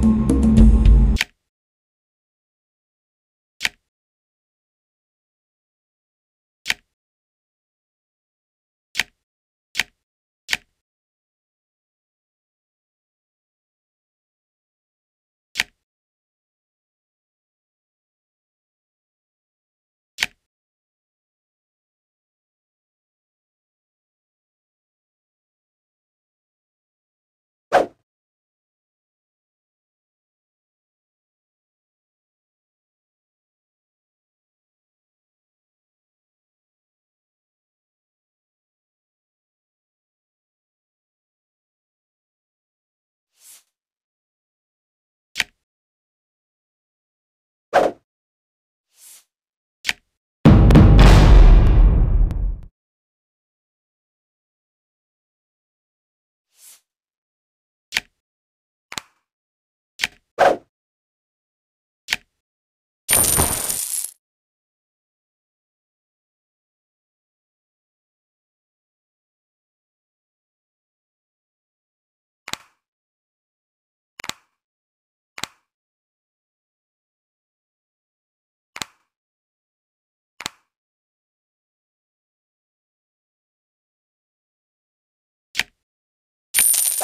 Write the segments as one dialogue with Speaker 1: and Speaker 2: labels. Speaker 1: Thank you.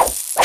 Speaker 1: Bye.